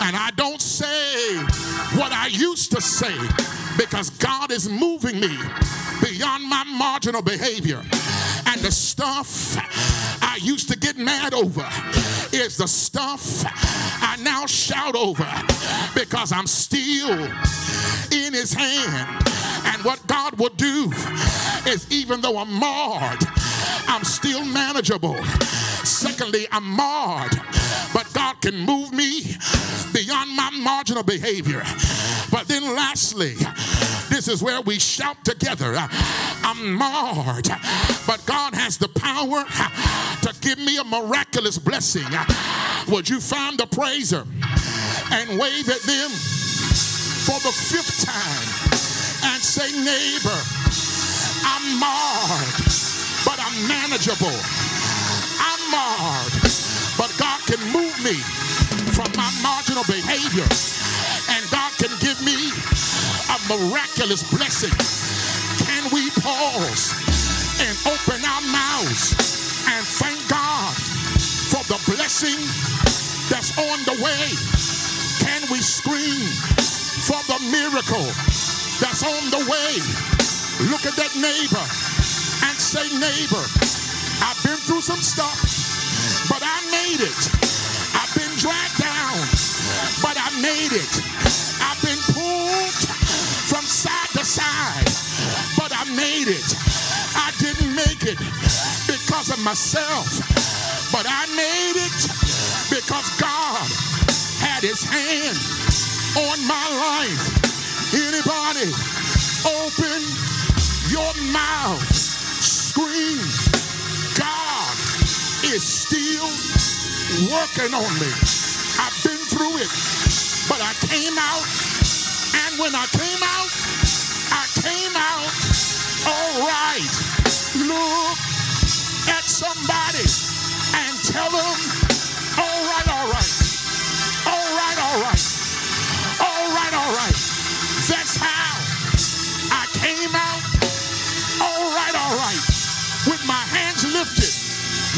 And I don't say what I used to say because God is moving me beyond my marginal behavior. And the stuff I used to get mad over is the stuff I now shout over because I'm still in his hand. And what God will do is even though I'm marred, I'm still manageable. Secondly, I'm marred, but God can move me beyond my marginal behavior. But then lastly, this is where we shout together. I'm marred, but God has the power to give me a miraculous blessing. Would you find the praiser and wave at them for the fifth time and say, neighbor, I'm marred, but I'm manageable. I'm marred, but God can move me from my marginal behavior, and God can give me a miraculous blessing. Can we pause and open our mouths and thank God for the blessing that's on the way? Can we scream for the miracle that's on the way? Look at that neighbor and say, neighbor, I've been through some stuff, but made it. I've been dragged down, but I made it. I've been pulled from side to side, but I made it. I didn't make it because of myself, but I made it because God had his hand on my life. Anybody open your mouth, scream, God is still working on me. I've been through it, but I came out, and when I came out, I came out all right. Look at somebody and tell them, all right, all right, all right, all right, all right, all right. That's how I came out. All right, all right. With my hands lifted,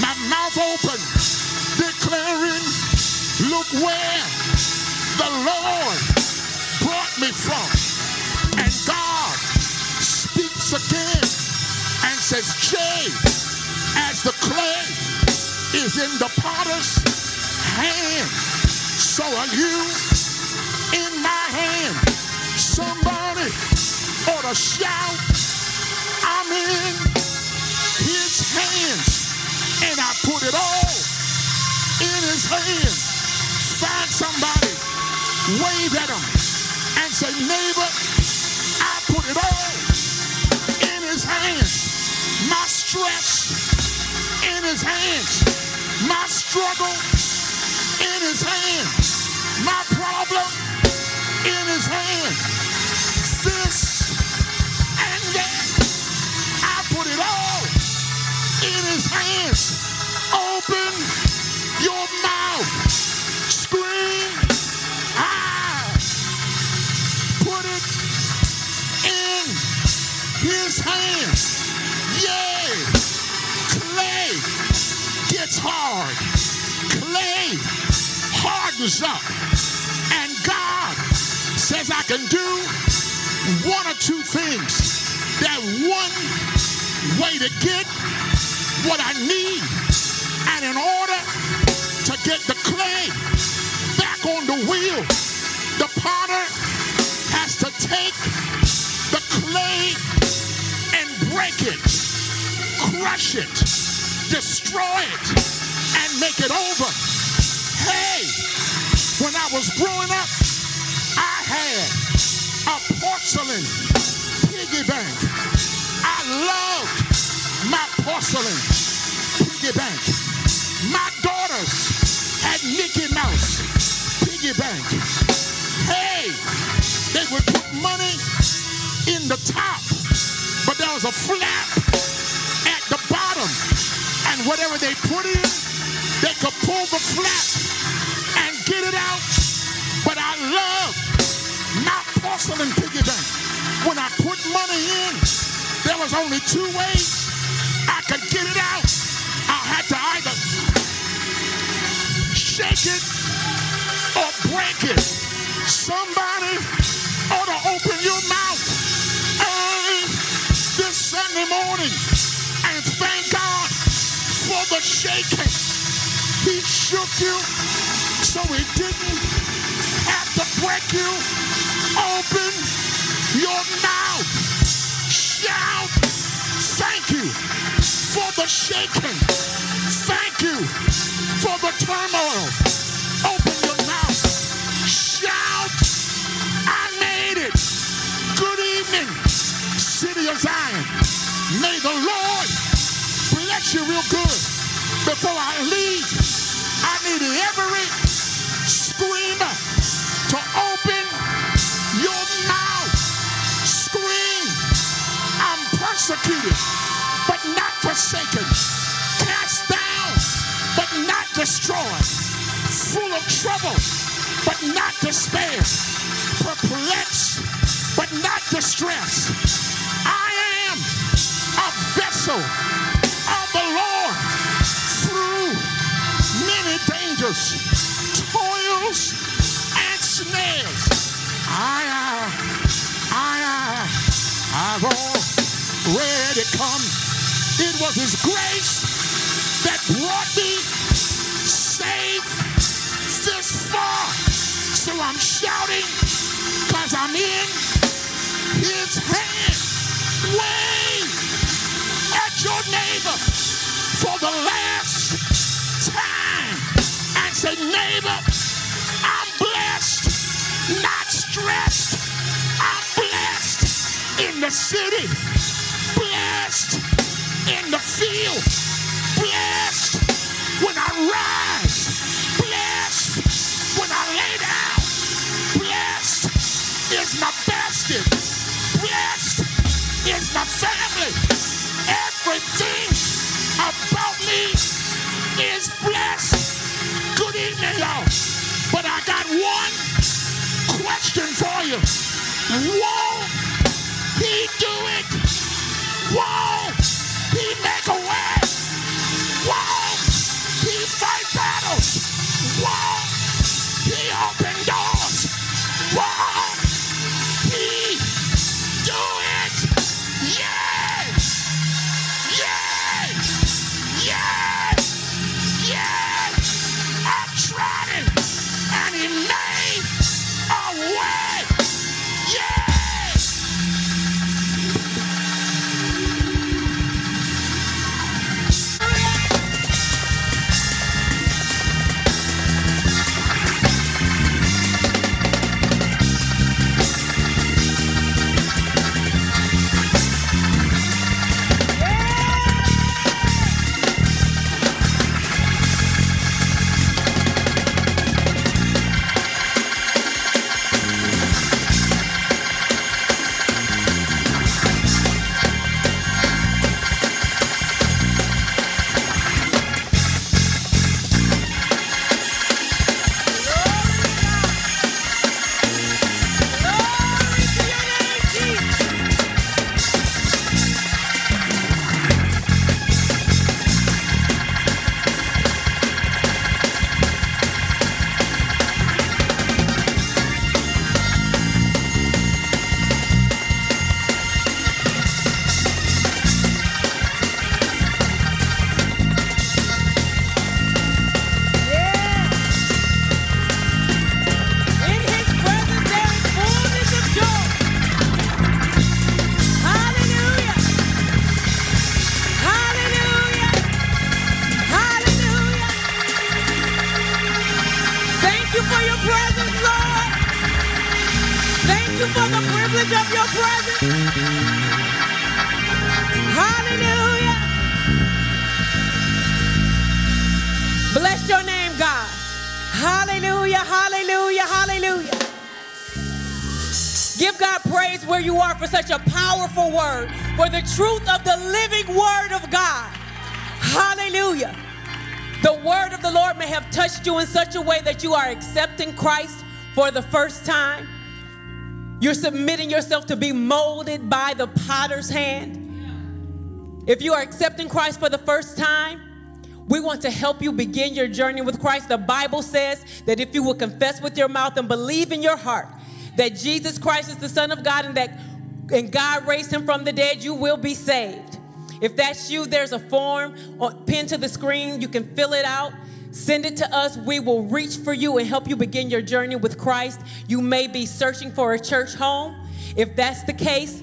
my mouth open, where the Lord brought me from. And God speaks again and says, Jay, as the clay is in the potter's hand, so are you in my hand. Somebody ought to shout, I'm in his hands, and I put it all in his hand. Find somebody, wave at him, and say, neighbor, I put it all in his hands. My stress in his hands. My struggle in his hands. My problem in his hands. This and that. I put it all in his hands. Open your mouth. Scream. I put it in his hands. Yay! Clay gets hard. Clay hardens up. And God says I can do one or two things. That one way to get what I need. And in order to get the clay the wheel. The potter has to take the clay and break it, crush it, destroy it, and make it over. Hey, when I was growing up, I had a porcelain piggy bank. I loved my porcelain piggy bank. My bank. Hey, they would put money in the top, but there was a flap at the bottom. And whatever they put in, they could pull the flap and get it out. But I love my porcelain piggy bank. When I put money in, there was only two ways I could get it out. I had to either shake it or break it. Somebody ought to open your mouth early this Sunday morning and thank God for the shaking. He shook you so he didn't have to break you. Open your mouth. Shout, thank you for the shaking. Thank you for the turmoil. Of Zion. May the Lord bless you real good. Before I leave, I need every screamer to open your mouth. Scream, I'm persecuted, but not forsaken. Cast down, but not destroyed. Full of trouble, but not despair. Perplexed, but not distress. I am a vessel of the Lord through many dangers, toils, and snares. I, I, I, I've already come. It was His grace that brought me safe this far. So I'm shouting because I'm in His hand. Wave at your neighbor for the last time and say, neighbor, I'm blessed, not stressed. I'm blessed in the city, blessed in the field, blessed when I rise, blessed when I lay my family. Everything about me is blessed. Good evening, y'all. But I got one question for you. Won't he do it? Won't truth of the living word of God. Hallelujah. The word of the Lord may have touched you in such a way that you are accepting Christ for the first time. You're submitting yourself to be molded by the potter's hand. If you are accepting Christ for the first time, we want to help you begin your journey with Christ. The Bible says that if you will confess with your mouth and believe in your heart that Jesus Christ is the Son of God and that and God raised him from the dead, you will be saved. If that's you, there's a form pinned to the screen. You can fill it out. Send it to us. We will reach for you and help you begin your journey with Christ. You may be searching for a church home. If that's the case,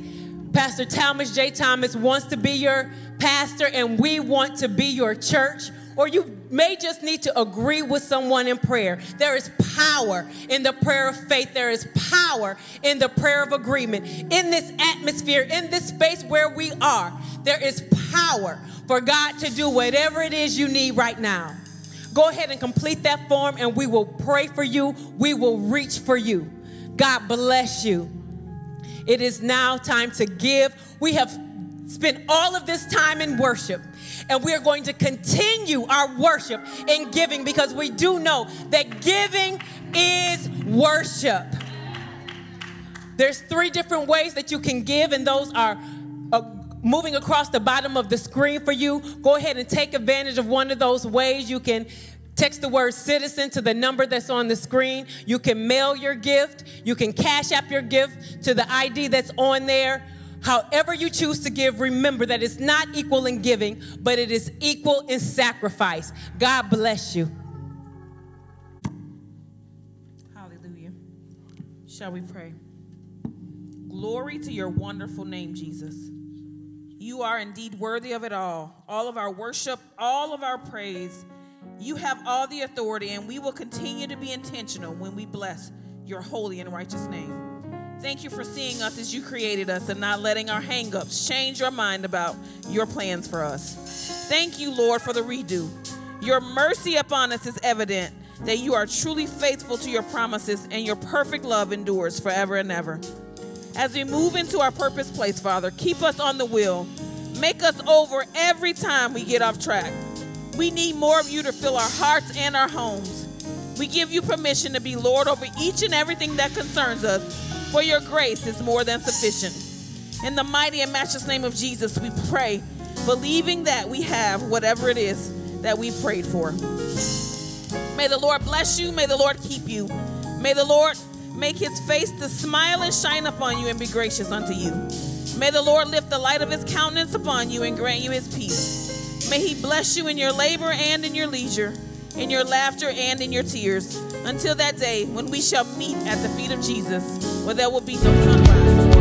Pastor Thomas J. Thomas wants to be your pastor, and we want to be your church. Or you may just need to agree with someone in prayer. There is power in the prayer of faith. There is power in the prayer of agreement. In this atmosphere, in this space where we are, there is power for God to do whatever it is you need right now. Go ahead and complete that form, and we will pray for you. We will reach for you. God bless you. It is now time to give. We have spent all of this time in worship. And we are going to continue our worship in giving because we do know that giving is worship. There's three different ways that you can give, and those are uh, moving across the bottom of the screen for you. Go ahead and take advantage of one of those ways. You can text the word citizen to the number that's on the screen. You can mail your gift. You can cash app your gift to the ID that's on there. However, you choose to give, remember that it's not equal in giving, but it is equal in sacrifice. God bless you. Hallelujah. Shall we pray? Glory to your wonderful name, Jesus. You are indeed worthy of it all. All of our worship, all of our praise. You have all the authority, and we will continue to be intentional when we bless your holy and righteous name. Thank you for seeing us as you created us and not letting our hangups change your mind about your plans for us. Thank you, Lord, for the redo. Your mercy upon us is evident that you are truly faithful to your promises and your perfect love endures forever and ever. As we move into our purpose place, Father, keep us on the wheel. Make us over every time we get off track. We need more of you to fill our hearts and our homes. We give you permission to be Lord over each and everything that concerns us for your grace is more than sufficient. In the mighty and matchless name of Jesus, we pray, believing that we have whatever it is that we've prayed for. May the Lord bless you. May the Lord keep you. May the Lord make his face to smile and shine upon you and be gracious unto you. May the Lord lift the light of his countenance upon you and grant you his peace. May he bless you in your labor and in your leisure, in your laughter and in your tears, until that day when we shall meet at the feet of Jesus where there will be no sun